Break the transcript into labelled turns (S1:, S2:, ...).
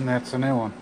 S1: And that's a new one.